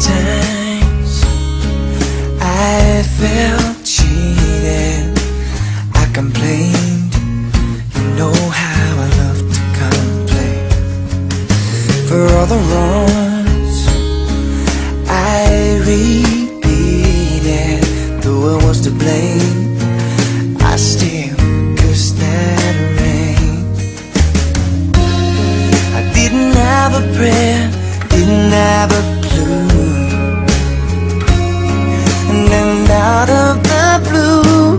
times. I felt cheated. I complained. You know how I love to complain. For all the wrongs I repeated Though I was to blame. I still curse that rain I didn't have a prayer Didn't have a clue. Out of the blue,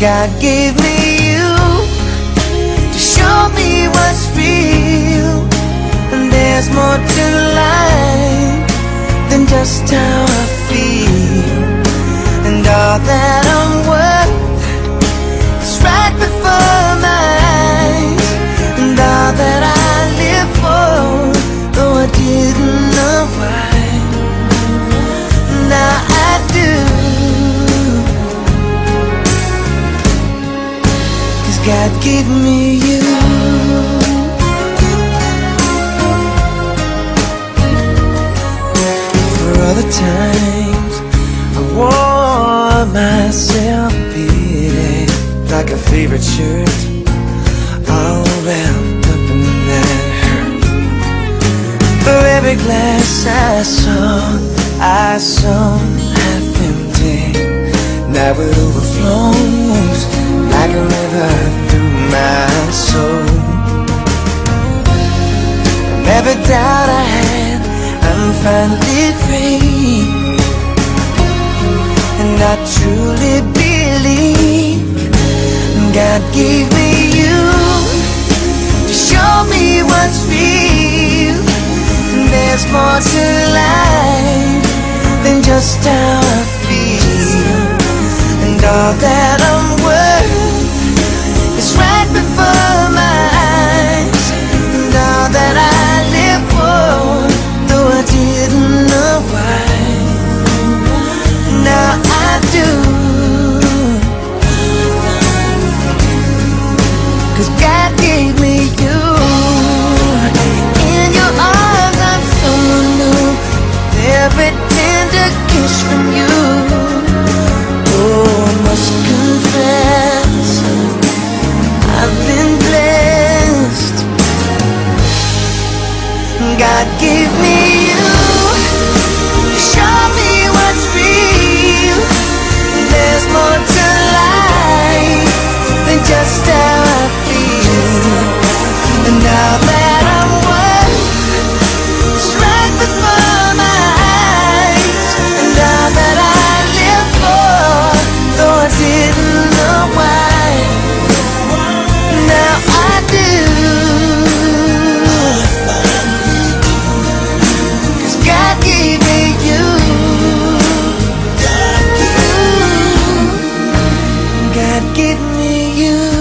God gave me you to show me what's real. And there's more to life than just how I feel. And all that God gave me you. For other times, I wore myself beating like a favorite shirt, all wrapped up in that hurt. For every glass I saw, I saw half empty. Now it overflows like a river through my soul. And every doubt I had, I'm finally free. And I truly believe God gave me you to show me what's real. There's more to life than just how I feel. And all that you.